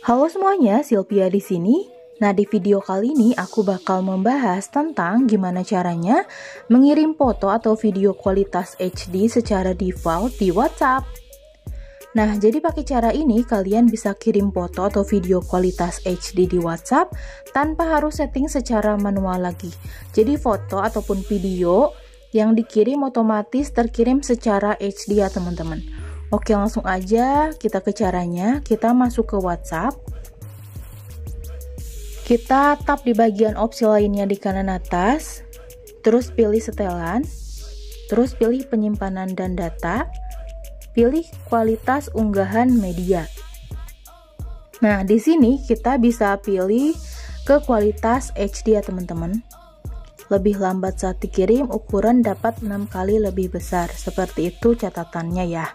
Halo semuanya, Sylvia di sini. Nah, di video kali ini aku bakal membahas tentang gimana caranya mengirim foto atau video kualitas HD secara default di WhatsApp. Nah, jadi pakai cara ini kalian bisa kirim foto atau video kualitas HD di WhatsApp tanpa harus setting secara manual lagi. Jadi foto ataupun video yang dikirim otomatis terkirim secara HD ya teman-teman. Oke, langsung aja kita ke caranya. Kita masuk ke WhatsApp. Kita tap di bagian opsi lainnya di kanan atas. Terus pilih setelan. Terus pilih penyimpanan dan data pilih kualitas unggahan media. Nah, di sini kita bisa pilih ke kualitas HD ya teman-teman. Lebih lambat saat dikirim, ukuran dapat 6 kali lebih besar. Seperti itu catatannya ya.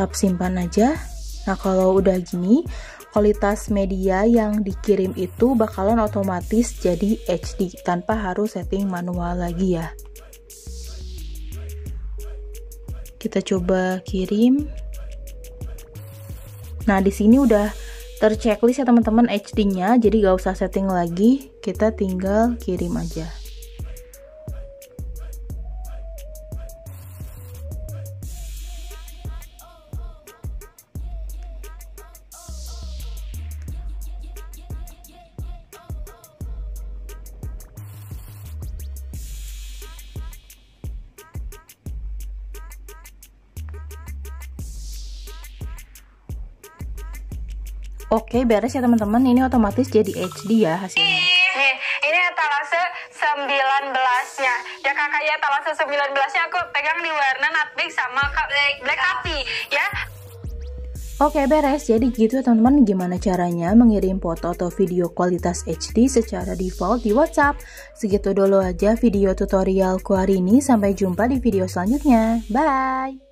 Tap simpan aja. Nah, kalau udah gini, kualitas media yang dikirim itu bakalan otomatis jadi HD tanpa harus setting manual lagi ya. Kita coba kirim. Nah di sini udah terchecklist ya teman-teman HD-nya jadi gak usah setting lagi. Kita tinggal kirim aja Oke, beres ya teman-teman. Ini otomatis jadi HD ya hasilnya. Nih, ini etalase 19-nya. Ya kakak ya etalase 19-nya aku pegang di warna nutmeg sama black, black api ya. Oke beres, jadi gitu ya teman-teman gimana caranya mengirim foto atau video kualitas HD secara default di WhatsApp. Segitu dulu aja video tutorialku hari ini, sampai jumpa di video selanjutnya. Bye!